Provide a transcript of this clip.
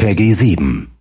Peggy 7.